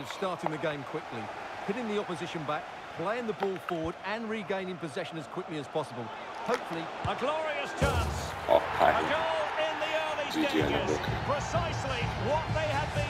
of starting the game quickly, hitting the opposition back, playing the ball forward and regaining possession as quickly as possible. Hopefully... A glorious chance. Oh, A goal in the early stages. Precisely what they had been.